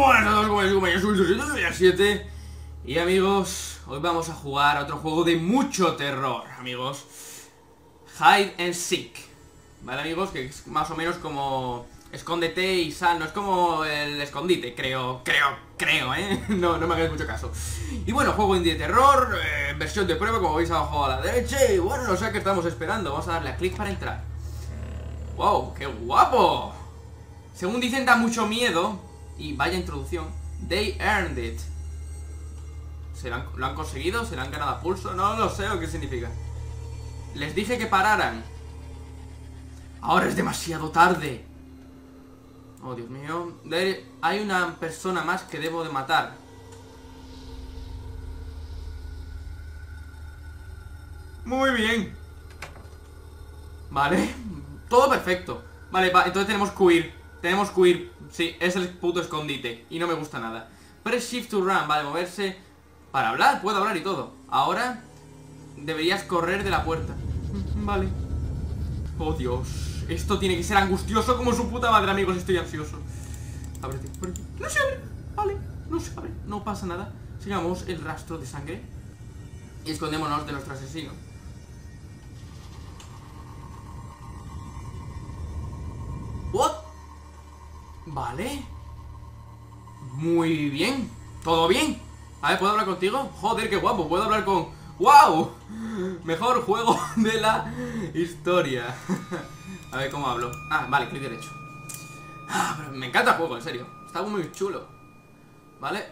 buenas a todos, como como yo soy 7 Y amigos, hoy vamos a jugar a otro juego de mucho terror, amigos. Hide and Seek Vale amigos, que es más o menos como escóndete y sal, no es como el escondite, creo, creo, creo, ¿eh? No, no me hagáis mucho caso. Y bueno, juego indie de terror, eh, versión de prueba, como veis abajo a la derecha. Y bueno, no sé qué estamos esperando, vamos a darle a clic para entrar. ¡Wow! ¡Qué guapo! Según dicen da mucho miedo Y vaya introducción They earned it. ¿Se lo han, lo han conseguido? ¿Se le han ganado a pulso? No lo sé o qué significa. Les dije que pararan. Ahora es demasiado tarde. Oh, Dios mío. There- Hay una persona más que debo de matar. Muy bien. Vale. Todo perfecto. Vale, va, entonces tenemos que huir Tenemos que huir. Sí, es el puto escondite. Y no me gusta nada. Press shift to run Vale, moverse Para hablar, puedo hablar y todo. Ahora Deberías correr de la puerta. Vale. Oh Dios. Esto tiene que ser angustioso como su puta madre, amigos. Estoy ansioso. Ábrete, ábrete No se abre. Vale, no se abre. No pasa nada. Sigamos el rastro de sangre Y escondémonos de nuestro asesino Vale Muy bien ¿Todo bien? A ver, ¿puedo hablar contigo? Joder, qué guapo, puedo hablar con... ¡Wow! Mejor juego de la historia A ver, ¿cómo hablo? Ah, vale, clic derecho ah, pero Me encanta el juego, en serio Está muy chulo ¿Vale?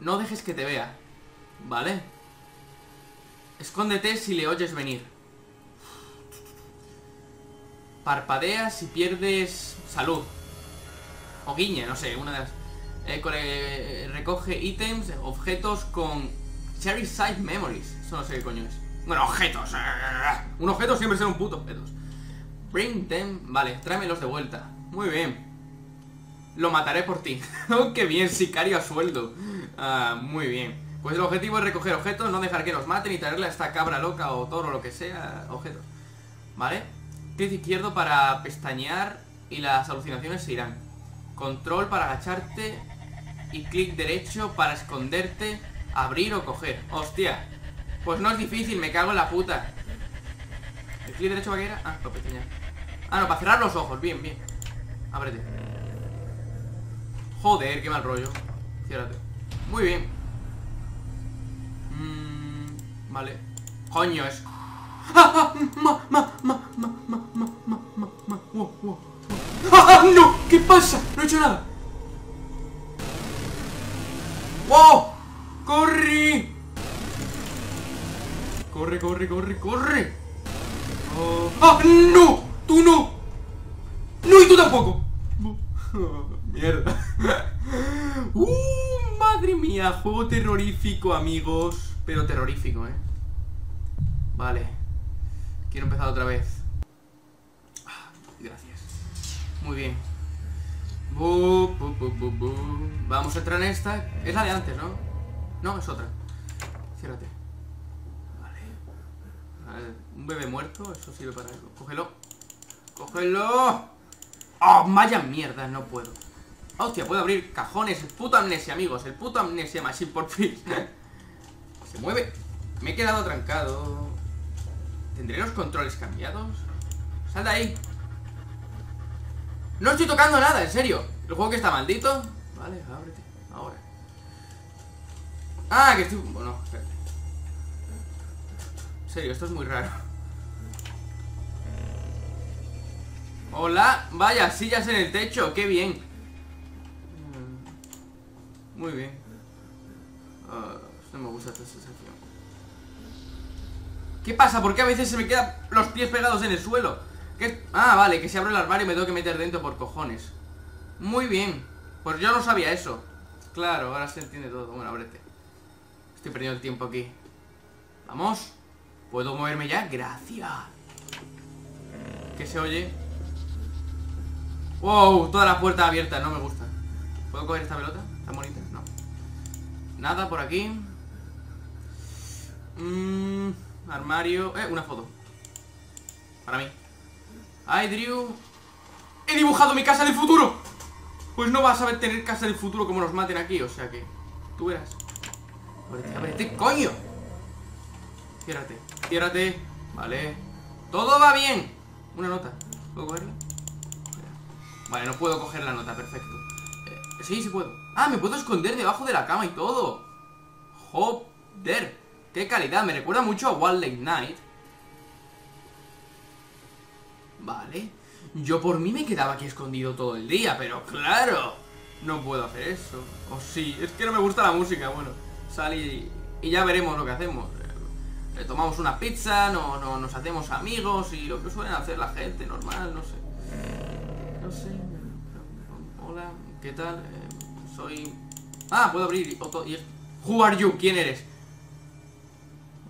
No dejes que te vea ¿Vale? Escóndete si le oyes venir Parpadeas si pierdes salud. O guiña, no sé, una de las... Eh, eh, recoge ítems, objetos con Cherry Side Memories. Eso no sé qué coño es. Bueno, objetos. Un objeto siempre será un puto objetos. Bring them. Vale, tráemelos de vuelta. Muy bien. Lo mataré por ti. oh, qué bien, sicario a sueldo. Ah, muy bien. Pues el objetivo es recoger objetos, no dejar que nos maten y traerle a esta cabra loca o toro o lo que sea, objetos. ¿Vale? Clic izquierdo para pestañear y las alucinaciones se irán. Control para agacharte y clic derecho para esconderte, abrir o coger. Hostia. Pues no es difícil, me cago en la puta. ¿El clic derecho para qué era? Ah, para pestañear. Ah, no, para cerrar los ojos. Bien, bien. Ábrete. Joder, qué mal rollo. Ciérrate. Muy bien. Mm, vale. Coño, es... ¡Ah, ah! ¡No! ¿Qué pasa? Nada. ¡Wow! ¡Corre! Corre, corre, corre, corre. Oh. ¡Ah, no! ¡Tú no! ¡No, y tú tampoco! Mierda. ¡Uh! Madre mía, juego terrorífico, amigos. Pero terrorífico, ¿eh? Vale. Quiero empezar otra vez. Ah, Gracias. Muy bien. Vamos a entrar en esta. Es la de antes, ¿no? No, es otra. Ciérrate. Vale. Vale, Un bebé muerto, eso sirve para algo. Cógelo. ¡Cógelo! ¡Oh, vaya mierda! No puedo. Hostia, puedo abrir cajones. El puto amnesia, amigos. El puto amnesia machine por fin. Se mueve. Me he quedado trancado. ¿Tendré los controles cambiados? ¡Sal de ahí! No estoy tocando nada, en serio. ¿El juego que está maldito? Vale, ábrete, ahora. Ah, que estoy... Bueno, espérate. En serio, esto es muy raro. Hola, vaya, sillas en el techo, qué bien. Mm, Muy bien. Ah, No me gusta esta sensación. ¿Qué pasa? ¿Por qué a veces se me quedan los pies pegados en el suelo? Ah, vale, que si abro el armario me tengo que meter dentro por cojones Muy bien Pues yo no sabía eso Claro, ahora se entiende todo Bueno, ábrete Estoy perdiendo el tiempo aquí Vamos ¿Puedo moverme ya? Gracias ¿Qué se oye? Wow, toda la puerta abierta, no me gusta ¿Puedo coger esta pelota? ¿Está bonita? No Nada por aquí Mmm Armario. Eh, una foto. Para mí. Ay, Drew. ¡He dibujado mi casa del futuro! Pues no vas a tener casa del futuro como nos maten aquí, o sea que... Tú verás. Ábrete, ábrete, coño. Ciérrate, ciérrate. Vale. Todo va bien. Una nota. ¿Puedo cogerla? Vale, no puedo coger la nota, perfecto. Eh, sí, sí puedo. Ah, me puedo esconder debajo de la cama y todo. Joder. Qué calidad. Me recuerda mucho a One Late Night. Vale. Yo por mí me quedaba aquí escondido todo el día, pero claro, no puedo hacer eso. O sí, es que no me gusta la música, bueno, sal y, ya veremos lo que hacemos. Le tomamos una pizza, no, no, nos hacemos amigos y lo que suelen hacer la gente, normal, no sé. No sé. Hola, ¿qué tal? Eh, soy... Ah, puedo abrir. Who are you? ¿Quién eres?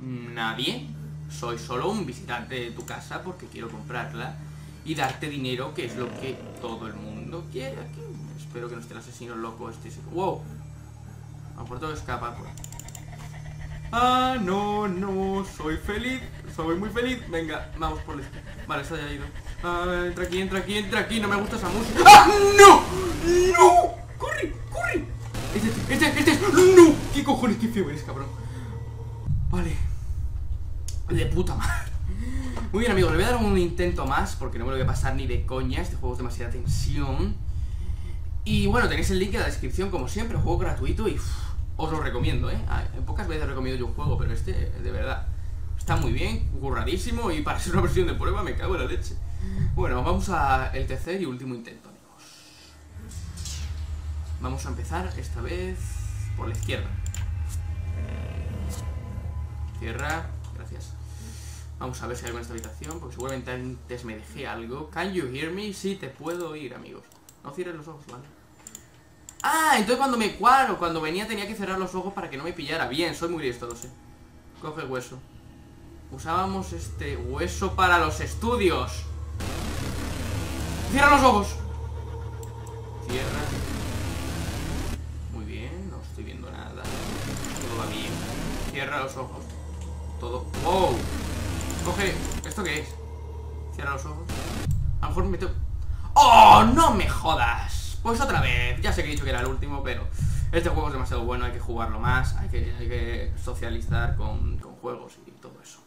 Nadie. Soy solo un visitante de tu casa porque quiero comprarla y darte dinero, que es lo que todo el mundo quiere aquí. Espero que no esté el asesino loco este. ¡Wow! A por escapa. Pues. Ah, no, no, soy feliz. Soy muy feliz. Venga, vamos por este. Vale, está ya ido. Ah, entra aquí, entra aquí, entra aquí. No me gusta esa música. ¡Ah, no! ¡No! ¡Corre, corre! Este, este, este. ¡No! ¿Qué cojones? ¿Qué feo eres, cabrón? Vale. De puta madre. Muy bien amigos, le voy a dar un intento más Porque no me lo voy a pasar ni de coña Este juego es demasiada tensión. Y bueno, tenéis el link en la descripción como siempre Juego gratuito y os lo recomiendo, ¿eh? Ah, pocas veces recomiendo yo un juego Pero este, de verdad, está muy bien Curradísimo y para ser una versión de prueba Me cago en la leche. Bueno, vamos a el tercer y último intento, amigos. Vamos a empezar esta vez Por la izquierda. Cierra Vamos a ver si hay algo en esta habitación Porque seguramente antes me dejé algo. Can you hear me? Sí, te puedo oír, amigos No cierres los ojos, ¿vale? Ah, entonces cuando me cuadro Cuando venía tenía que cerrar los ojos para que no me pillara Bien, soy muy listo, lo sé Coge hueso. Usábamos este hueso para los estudios. Cierra los ojos. Cierra. Muy bien, no estoy viendo nada. Todo va bien. Cierra los ojos Todo... ¡Wow! Coge... ¿Esto qué es? Cierra los ojos A lo mejor me ¡Oh! ¡No me jodas! Pues otra vez Ya sé que he dicho que era el último, pero Este juego es demasiado bueno, hay que jugarlo más Hay que, hay que socializar con, con juegos y todo eso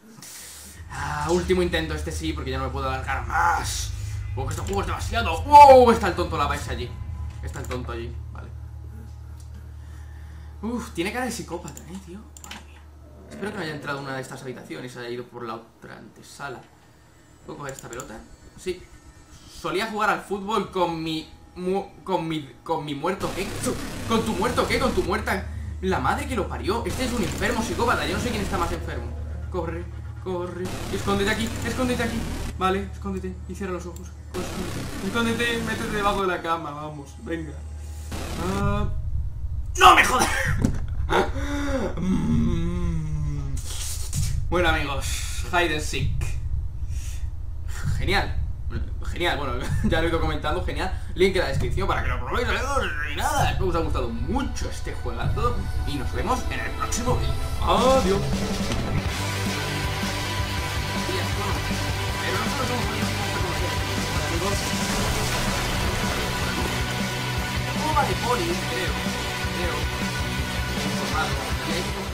ah, Último intento, este sí, porque ya no me puedo alargar más Porque este juego es demasiado ¡Wow! Está el tonto la vais allí Está el tonto allí, vale Uf, tiene cara de psicópata, eh, tío Espero que no haya entrado en una de estas habitaciones y haya ido por la otra antesala. ¿Puedo coger esta pelota? Sí. Solía jugar al fútbol con mi... con mi... con mi muerto, ¿qué? ¿Con tu muerto qué? ¿Con tu muerta? La madre que lo parió. Este es un enfermo psicópata. Yo no sé quién está más enfermo. Corre, corre. escóndete aquí, escóndete aquí. Vale, escóndete. Y cierra los ojos. escóndete. Escóndete, métete debajo de la cama. Vamos, venga. Ah. ¡No me jodas! Bueno amigos, hide and seek Genial Genial, bueno, ya lo he ido comentando, genial Link en la descripción para que lo probéis Y nada, espero que os haya gustado mucho este juegazo Y nos vemos en el próximo vídeo Adiós de creo Creo Informado